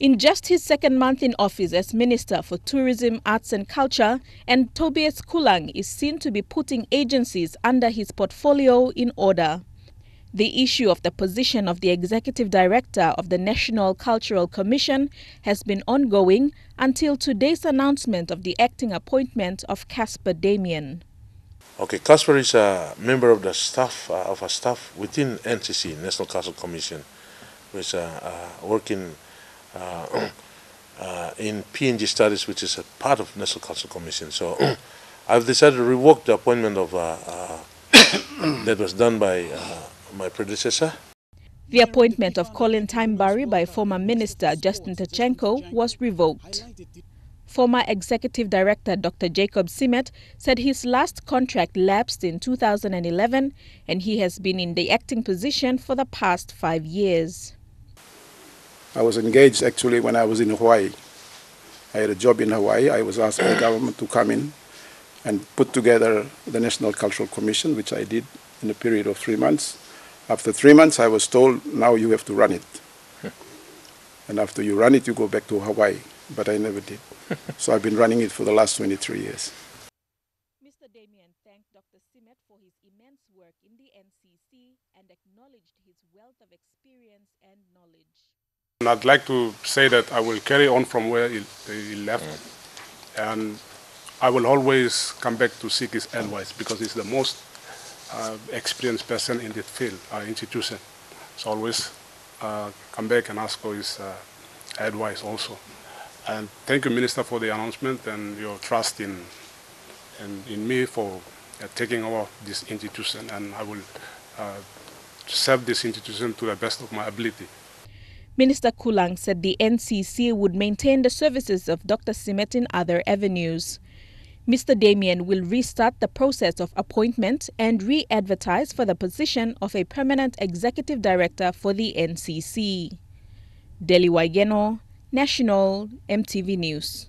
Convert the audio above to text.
In just his second month in office as Minister for Tourism, Arts and Culture, and Tobias Kulang is seen to be putting agencies under his portfolio in order. The issue of the position of the Executive Director of the National Cultural Commission has been ongoing until today's announcement of the acting appointment of Casper Damien. Okay, Casper is a member of the staff uh, of a staff within NCC, National Cultural Commission, who is uh, uh, working Uh, uh, in PNG studies, which is a part of National Cultural Commission. So I've decided to revoke the appointment of uh, uh that was done by my predecessor. The appointment of Colin Timebari by former Minister Justin Tkatchenko was revoked. Former Executive Director Dr. Jacob Simet said his last contract lapsed in 2011 and he has been in the acting position for the past five years. I was engaged actually when I was in Hawaii. I had a job in Hawaii. I was asked by the government to come in and put together the National Cultural Commission, which I did in a period of three months. After three months, I was told, now you have to run it. and after you run it, you go back to Hawaii. But I never did. so I've been running it for the last 23 years. Mr. Damien thanked Dr. Simet for his immense work in the NCC and acknowledged his wealth of experience and knowledge. And I'd like to say that I will carry on from where he, he left. Mm. And I will always come back to seek his advice because he's the most uh, experienced person in that field, our institution. So always uh, come back and ask for his uh, advice also. And thank you, Minister, for the announcement and your trust in, in, in me for uh, taking over this institution. And I will uh, serve this institution to the best of my ability. Minister Kulang said the NCC would maintain the services of Dr. Simet in other avenues. Mr. Damien will restart the process of appointment and re advertise for the position of a permanent executive director for the NCC. Deli Waigeno, National EMTV News.